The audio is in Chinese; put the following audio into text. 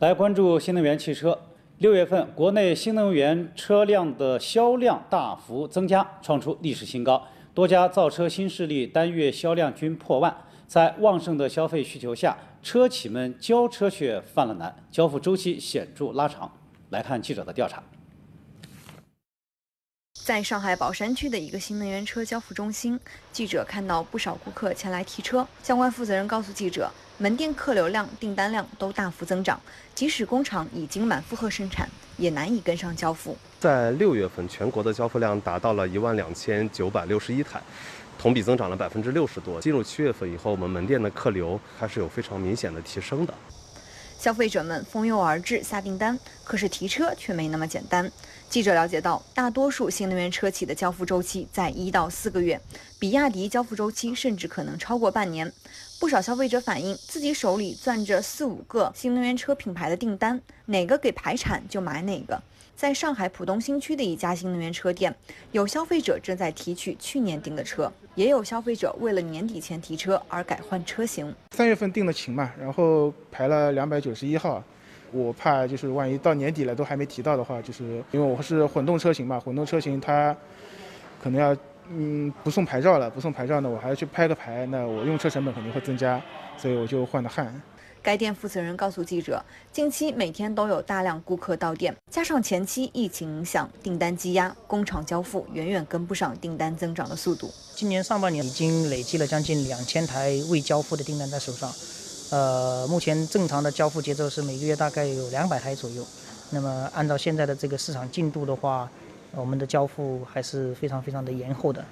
来关注新能源汽车。六月份，国内新能源车辆的销量大幅增加，创出历史新高。多家造车新势力单月销量均破万。在旺盛的消费需求下，车企们交车却犯了难，交付周期显著拉长。来看记者的调查。在上海宝山区的一个新能源车交付中心，记者看到不少顾客前来提车。相关负责人告诉记者，门店客流量、订单量都大幅增长，即使工厂已经满负荷生产，也难以跟上交付。在六月份，全国的交付量达到了一万两千九百六十一台，同比增长了百分之六十多。进入七月份以后，我们门店的客流还是有非常明显的提升的。消费者们蜂拥而至下订单，可是提车却没那么简单。记者了解到，大多数新能源车企的交付周期在一到四个月，比亚迪交付周期甚至可能超过半年。不少消费者反映，自己手里攥着四五个新能源车品牌的订单，哪个给排产就买哪个。在上海浦东新区的一家新能源车店，有消费者正在提取去年订的车，也有消费者为了年底前提车而改换车型。三月份订的秦嘛，然后排了两百九十一号，我怕就是万一到年底了都还没提到的话，就是因为我是混动车型嘛，混动车型它可能要嗯不送牌照了，不送牌照呢，我还要去拍个牌，那我用车成本肯定会增加，所以我就换了汉。该店负责人告诉记者，近期每天都有大量顾客到店，加上前期疫情影响，订单积压，工厂交付远远跟不上订单增长的速度。今年上半年已经累积了将近两千台未交付的订单在手上，呃，目前正常的交付节奏是每个月大概有两百台左右。那么按照现在的这个市场进度的话，我们的交付还是非常非常的延后的。